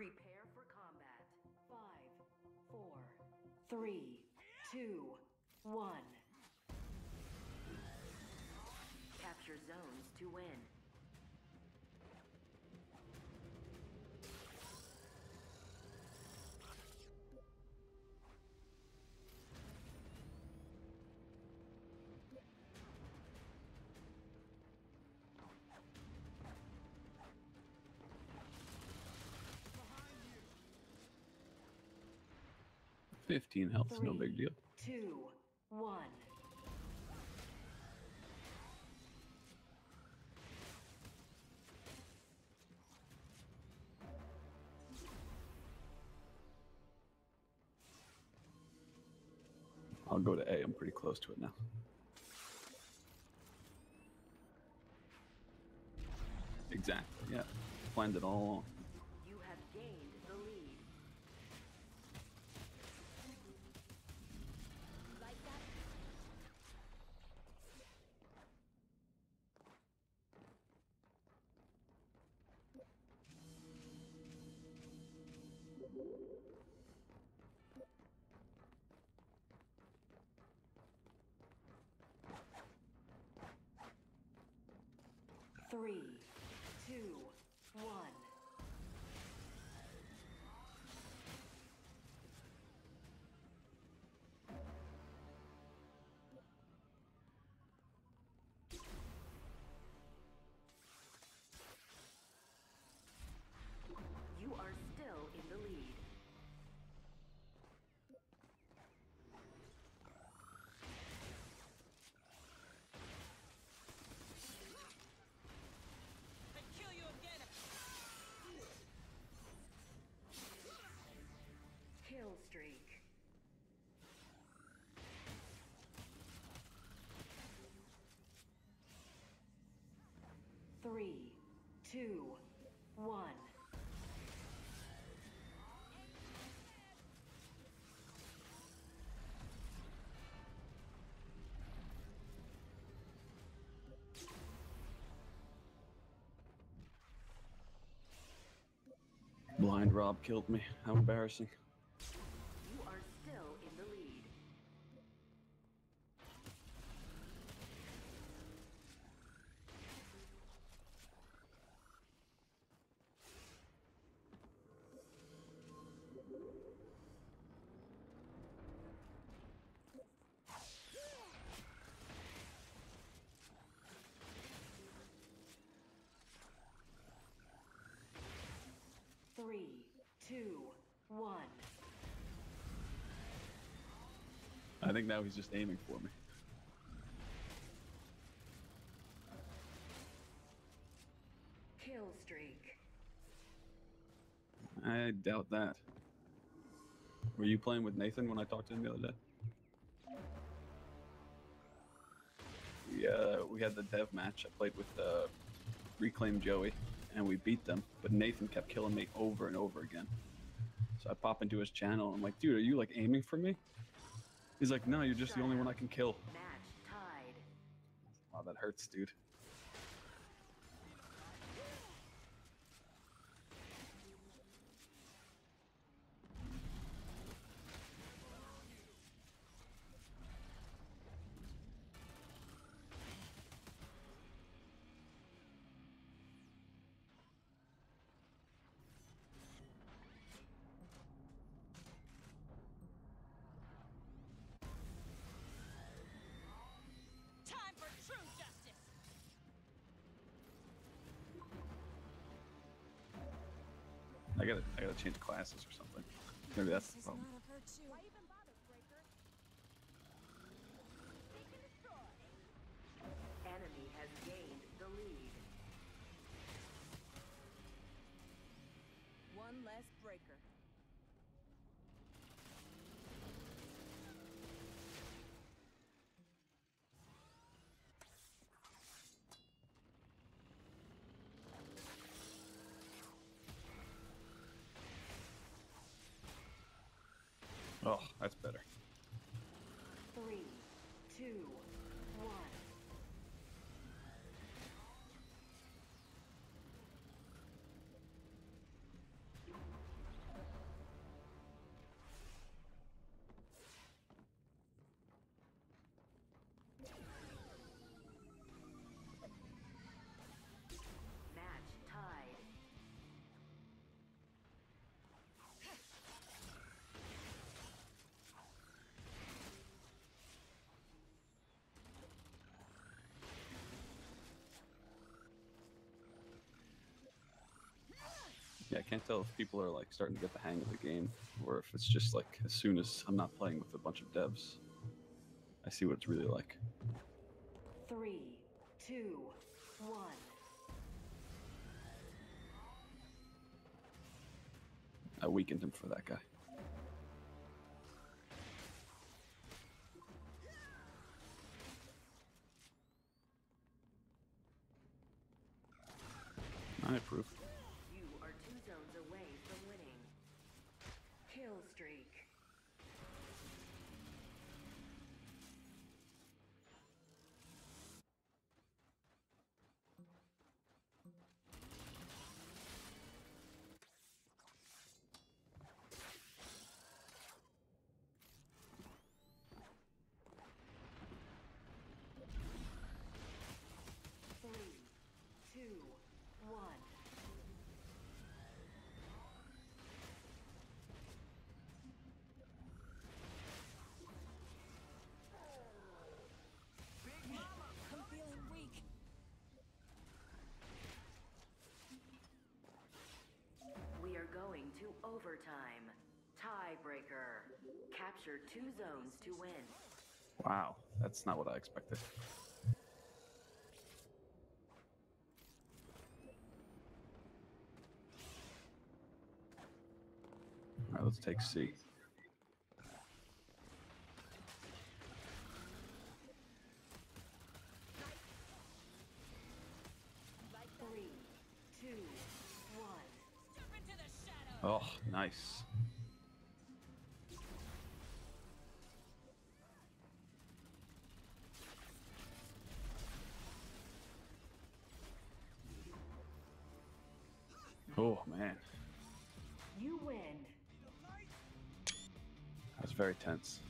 Prepare for combat. Five, four, three, two, one. Capture zones to win. Fifteen health, no big deal. Two, one. I'll go to A. I'm pretty close to it now. Exactly. Yeah. Planned it all along. Three, two, one. Two, one. Blind Rob killed me. How embarrassing. I think now he's just aiming for me. Kill streak. I doubt that. Were you playing with Nathan when I talked to him the other day? We, uh, we had the dev match. I played with uh, Reclaim Joey, and we beat them. But Nathan kept killing me over and over again. So I pop into his channel. And I'm like, dude, are you like aiming for me? He's like, no, you're just the only one I can kill. Wow, that hurts, dude. Gotta, I gotta change classes or something. Maybe that's the problem. One less Breaker. Oh, Yeah, I can't tell if people are like starting to get the hang of the game, or if it's just like as soon as I'm not playing with a bunch of devs, I see what it's really like. Three, two, one. I weakened him for that guy. I approve. Kill streak. Three, two, one. I'm feeling weak. We are going to overtime. Tiebreaker. Capture two zones to win. Wow, that's not what I expected. All right, let's take C. Three, two, one. Step into the shadow. Oh, nice. Oh man, You win. that was very tense.